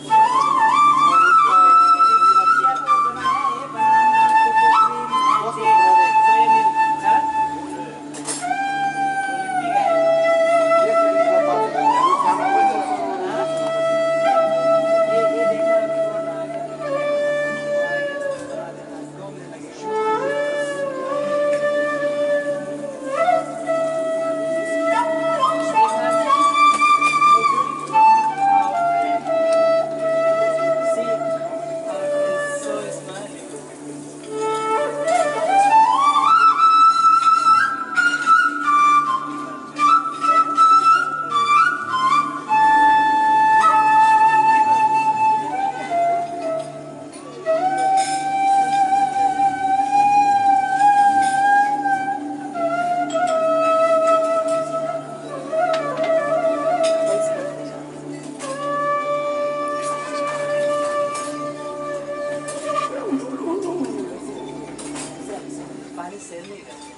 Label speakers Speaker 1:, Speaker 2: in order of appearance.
Speaker 1: Bye. 跟谁那个